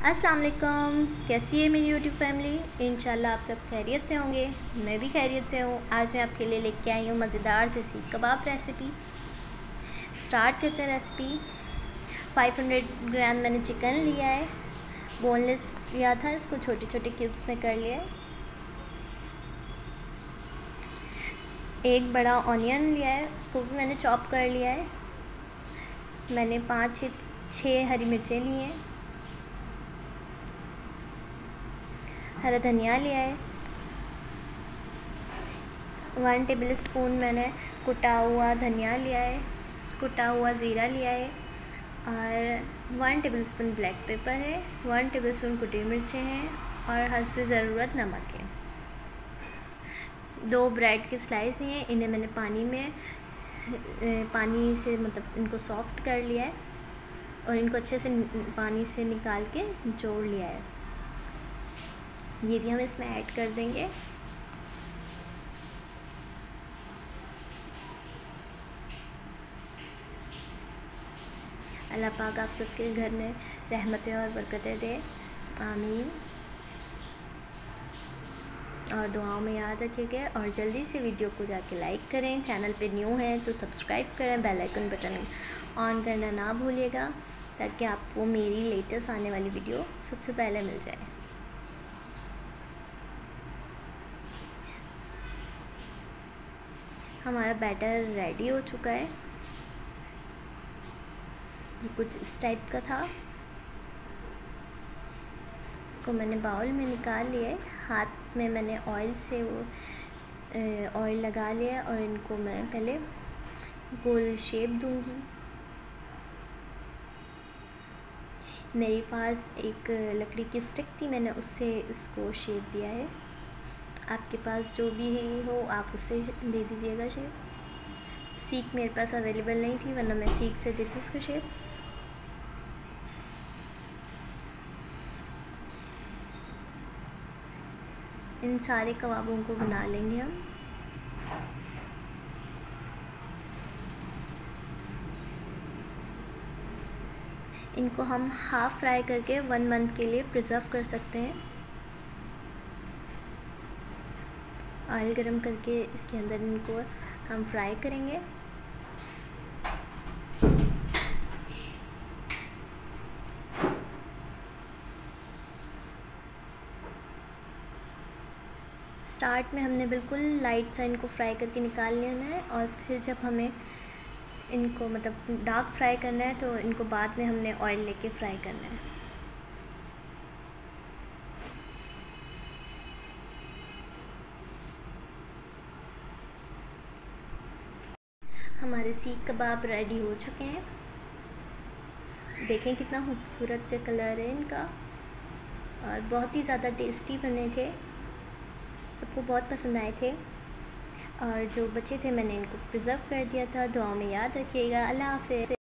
अस्सलाम वालेकुम कैसी है मेरी यूट्यूब फैमिली इंशाल्लाह आप सब खैरियत से होंगे। मैं भी खैरियत से हूँ। आज मैं आपके लिए लेके आई हूँ मज़ेदार से सीख कबाब रेसिपी स्टार्ट करते हैं रेसिपी 500 ग्राम मैंने चिकन लिया है। बोनलेस लिया था, इसको छोटे छोटे क्यूब्स में कर लिया है। एक बड़ा ऑनियन लिया है, उसको भी मैंने चॉप कर लिया है। मैंने पाँच छः हरी मिर्चें ली हैं। हरा धनिया लिया है। वन टेबल स्पून मैंने कुटा हुआ धनिया लिया है, कुटा हुआ ज़ीरा लिया है और one tablespoon black pepper है वन टेबल स्पून कुटी मिर्चें हैं और हंसब ज़रूरत नमक है। दो ब्रेड के स्लाइस लिए हैं, इन्हें मैंने पानी में पानी से मतलब इनको सॉफ्ट कर लिया है और इनको अच्छे से पानी से निकाल के जोड़ लिया है। ये भी हम इसमें ऐड कर देंगे। अल्लाह पाक आप सबके घर में रहमतें और बरकतें दे। आमीन। और दुआओं में याद रखिएगा और जल्दी से वीडियो को जाके लाइक करें। चैनल पे न्यू हैं तो सब्सक्राइब करें, बेल आइकन बटन ऑन करना ना भूलिएगा, ताकि आपको मेरी लेटेस्ट आने वाली वीडियो सबसे पहले मिल जाए। हमारा बैटर रेडी हो चुका है। कुछ इस टाइप का था। इसको मैंने बाउल में निकाल लिया हाथ में मैंने ऑयल से वो ऑयल लगा लिया और इनको मैं पहले गोल शेप दूँगी। मेरे पास एक लकड़ी की स्टिक थी, मैंने उससे इसको शेप दिया है। आपके पास जो भी है, हो, आप उससे दे दीजिएगा शेप। सीख मेरे पास अवेलेबल नहीं थी, वरना मैं सीख से देती इसको शेप। इन सारे कबाबों को बना लेंगे हम। इनको हम हाफ़ फ्राई करके वन मंथ के लिए प्रिज़र्व कर सकते हैं। ऑयल गरम करके इसके अंदर इनको हम फ्राई करेंगे। स्टार्ट में हमने बिल्कुल लाइट सा इनको फ्राई करके निकाल लेना है और फिर जब हमें इनको मतलब डार्क फ्राई करना है तो इनको बाद में हमने ऑयल लेके फ्राई करना है। हमारे सीख कबाब रेडी हो चुके हैं। देखें कितना खूबसूरत से कलर है इनका। और बहुत ही ज़्यादा टेस्टी बने थे। सबको बहुत पसंद आए थे। और जो बच्चे थे मैंने इनको प्रिज़र्व कर दिया था। दुआ में याद रखिएगा। अल्लाह हाफ़